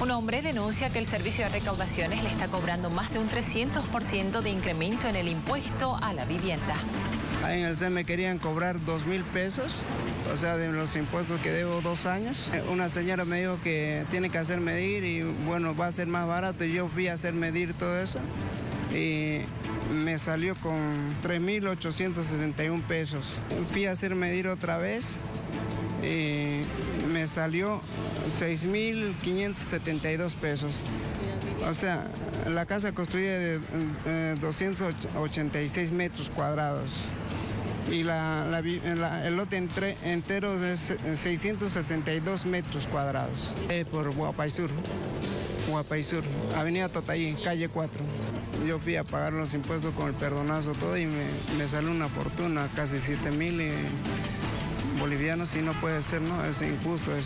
Un hombre denuncia que el servicio de recaudaciones le está cobrando más de un 300% de incremento en el impuesto a la vivienda. Ahí en el C me querían cobrar dos mil pesos, o sea, de los impuestos que debo dos años. Una señora me dijo que tiene que hacer medir y bueno, va a ser más barato. Yo fui a hacer medir todo eso y me salió con 3.861 pesos. Fui a hacer medir otra vez y salió 6.572 pesos. O sea, la casa construida de 286 metros cuadrados y el lote entero es 662 metros cuadrados. Es por Guapaysur, Guapaysur, Avenida Totayí, calle 4. Yo fui a pagar los impuestos con el perdonazo todo y me, me salió una fortuna, casi 7 mil bolivianos y no puede ser, ¿no? Es injusto eso.